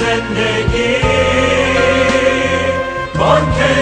زندگی. بانک